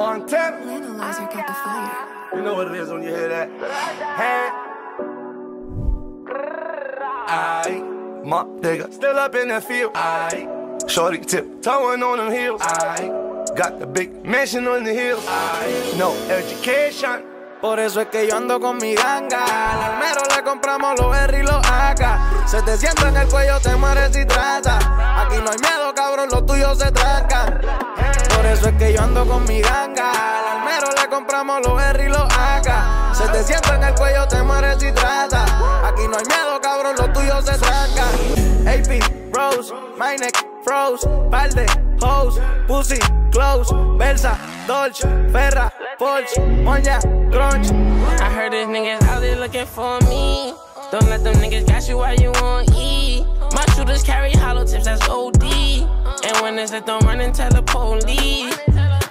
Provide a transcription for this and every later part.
Montana. Analyzer got the fire. You know what it is when you hear that. I, my nigga, still up in the field. I, shorty tip, towing on them heels. I, got the big mansion on the hills. I, no education. Por eso es que yo ando con mi ganga. Al almero le compramos los R y los AK. Se te sienta en el cuello, te mueres y trata. Aquí no hay miedo, cabrón, los tuyos se trancan. Eso es que yo ando con mi ganga. Al almero le compramos los R y los AK. Se te sienta en el cuello, te mueres y trata. Aquí no hay miedo, cabrón, los tuyos se trancan. AP, Rose, my neck, froze, par de hoes, pussy, close, Versa, Dolce, Ferra, Porsche, Moña, Crunch. I heard these niggas out there looking for me. Don't let them niggas gas you while you It's a don't run and tell the police.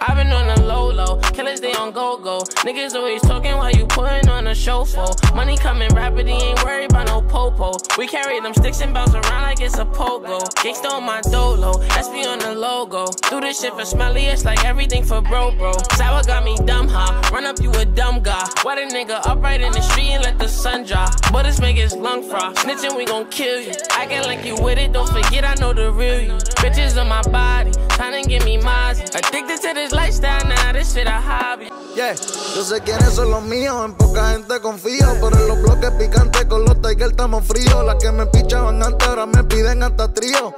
I've been on the low low, killers they on go go. Niggas always talking while you putting show for. Money coming rapid, he ain't worried about no popo. We carry them sticks and bounce around like it's a pogo. Gangsta on my dolo, SP on the logo. Do this shit for smelly, it's like everything for bro bro. Sour got me dumb high, run up you a dumb guy. Why the nigga upright in the street and let the sun dry? But this make his lung fry. Snitching, we gon' kill you. Acting like you with it, don't forget I know the real you. Bitches on my body, to give me mine. Addicted to this lifestyle now, Yeah, yo sé quiénes son los míos, en poca gente confío. Pero en los bloques picantes con los Tiger estamos fríos. Las que me pichaban antes ahora me piden hasta trío.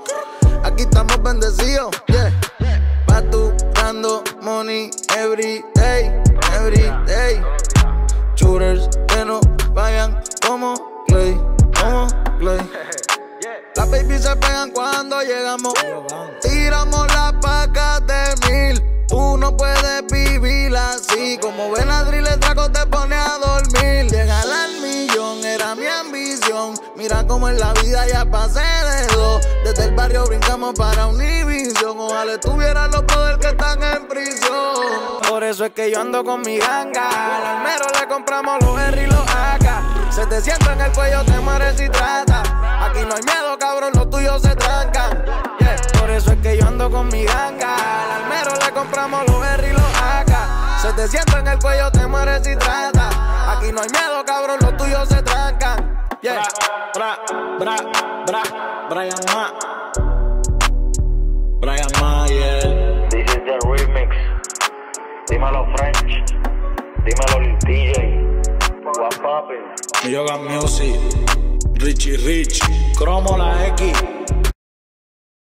Aquí estamos bendecidos, yeah. Patucando money every day, every day. Shooters que no vayan como Clay, como Clay. Las babies se pegan cuando llegamos. Tiramos las pacas de mil. Tú no puedes. Como ven Adri, el trago te pone a dormir. Llegar al millón era mi ambición. Mira cómo en la vida ya pasé de dos. Desde el barrio brincamos para Univision. Ojalá tuviera los poderes que están en prisión. Por eso es que yo ando con mi ganga. Al almero le compramos los R y los AK. Se te sienta en el cuello, te mueres y trata. Aquí no hay miedo, cabrón, los tuyos se trancan. Por eso es que yo ando con mi ganga. Al almero le compramos los. Se te sienta en el cuello, te mueres y trata. Aquí no hay miedo, cabrón, los tuyos se trancan. Yeah. Bra, bra, bra, Brian Ma. Brian Mayer. This is the remix. Dímelo French. Dímelo DJ. What's poppin'? Yoga Music. Richie Rich. Cromo la X.